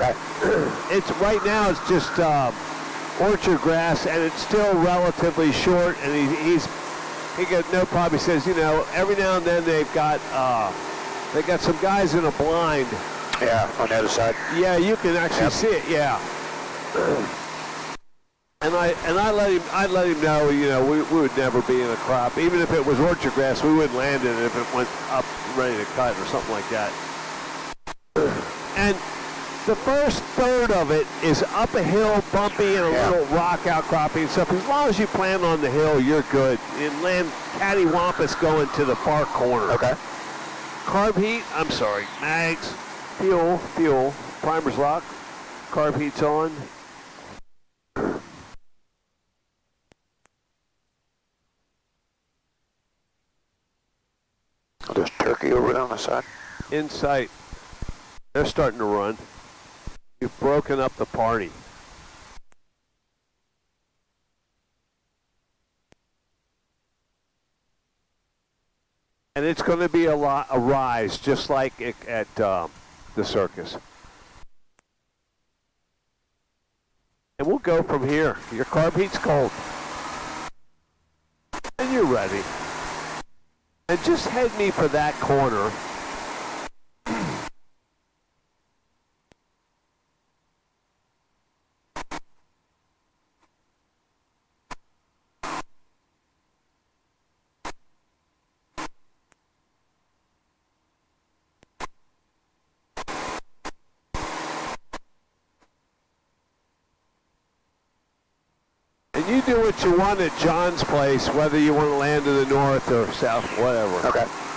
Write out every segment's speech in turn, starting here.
Okay. It's right now. It's just um, orchard grass, and it's still relatively short. And he, he's he got no problem. He says, you know, every now and then they've got uh, they got some guys in a blind. Yeah, on the other side. Yeah, you can actually Yep. see it. Yeah. And I and I let him I let him know you know we, we would never be in a crop even if it was orchard grass we wouldn't land it if it went up ready to cut or something like that. And the first third of it is up a hill, bumpy, and a Yeah. little rock outcropping and stuff. As long as you plan on the hill, you're good. And land cattywampus going to the far corner. Okay. Carb heat, I'm sorry, mags, fuel, fuel, primers lock, carb heat's on. There's turkey over there on the side. In sight. They're starting to run. You've broken up the party. And it's going to be a, lot, a rise, just like it, at um, the circus. And we'll go from here. Your carb heat's cold. And you're ready. And just head me for that corner. And you do what you want at John's place, whether you want to land to the north or south, whatever. Okay.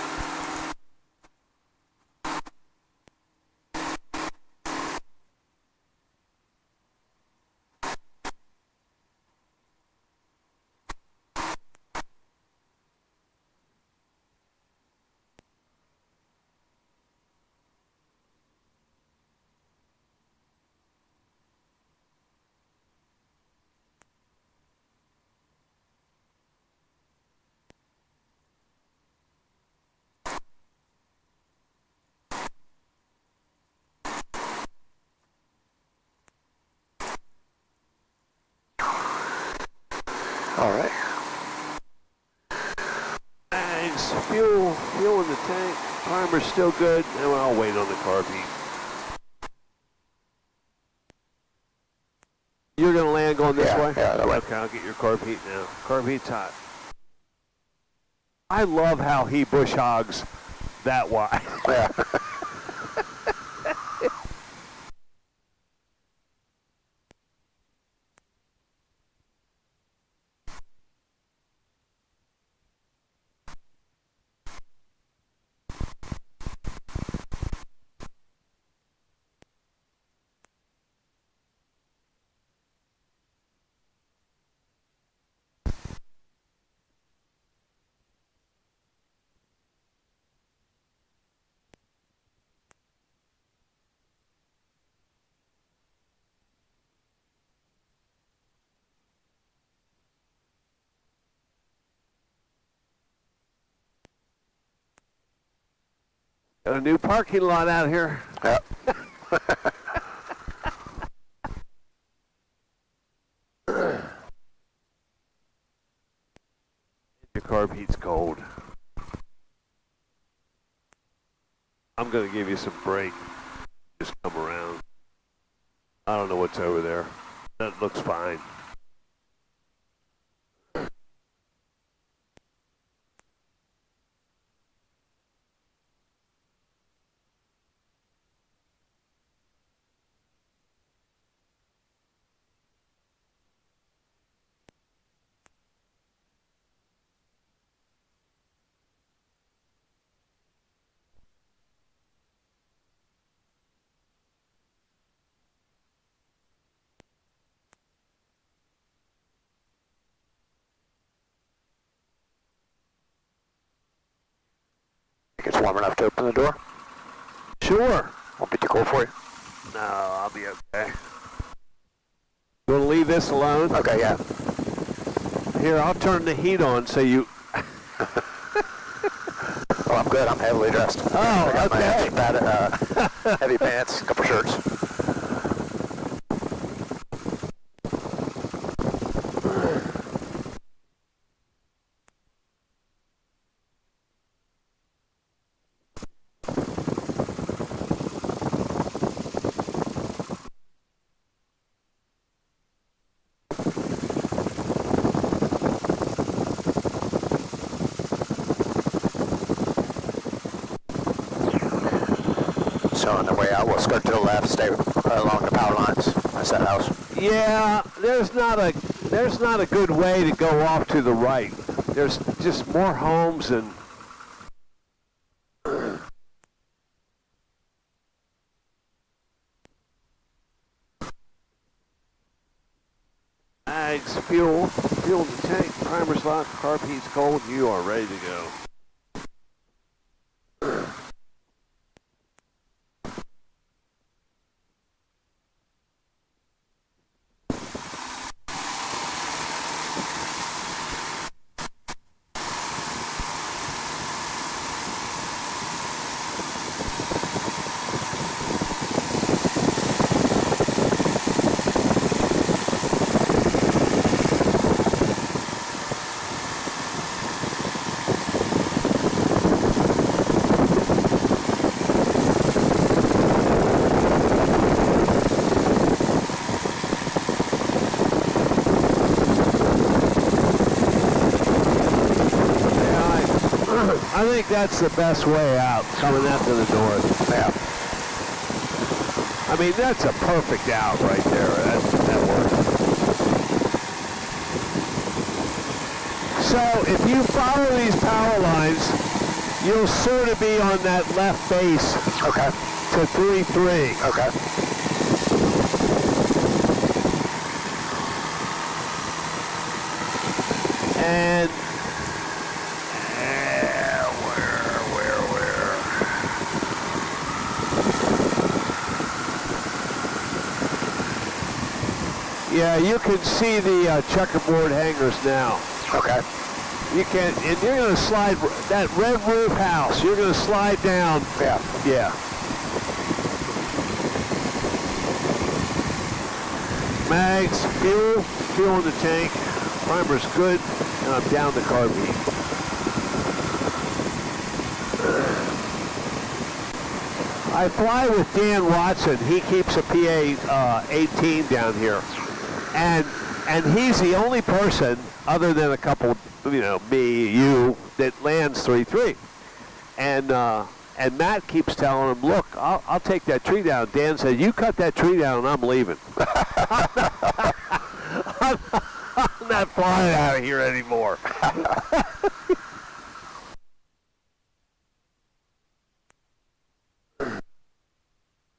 All right. Thanks. Fuel, fuel in the tank. Primer's still good, and I'll wait on the carb heat. You're gonna land going this Yeah, way? yeah, that way. Okay, I'll get your carb heat now. Carb heat's hot. I love how he bush hogs that wide. Yeah. Got a new parking lot out here. Yep. Your carb heat's cold. I'm gonna give you some brake. Just come around. I don't know what's over there. That looks fine. Warm enough to open the door? Sure. Won't be too cold for you? No, I'll be okay. Wanna leave this alone? Okay, yeah. Here, I'll turn the heat on so you... Oh, I'm good. I'm heavily dressed. Oh, I got my okay. extra pad, uh, heavy pants, couple shirts. So on the way out, we'll skirt to the left, stay uh, along the power lines. That's that house. Yeah, there's not a there's not a good way to go off to the right. There's just more homes and Mags, fuel, fuel the tank, primer's locked, carb heat's cold, you are ready to go. Yeah, I, I think that's the best way out, coming out to the north. Yeah. I mean, that's a perfect out right there. That, that works. So if you follow these power lines, you'll sort of be on that left base Okay. to 3-3. Okay. Yeah, you can see the uh, checkerboard hangars now. Okay. You can, and you're going to slide that red roof house. You're going to slide down. Yeah. Yeah. Mags, fuel, fuel in the tank. Primer's good, and I'm down the carbine. I fly with Dan Watson. He keeps a PA uh, 18 down here, and and he's the only person, other than a couple, you know, me, you, that lands 3-3. And uh, and Matt keeps telling him, look, I'll, I'll take that tree down. Dan says, you cut that tree down and I'm leaving. I'm not flying out of here anymore.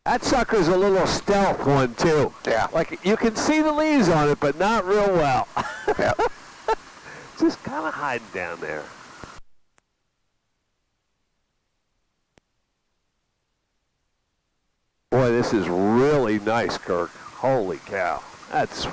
that sucker's a little stealth one too. Yeah. Like you can see the leaves on it, but not real well. Yeah. Just kind of hiding down there. Boy, this is really nice, Kirk. Holy cow. That's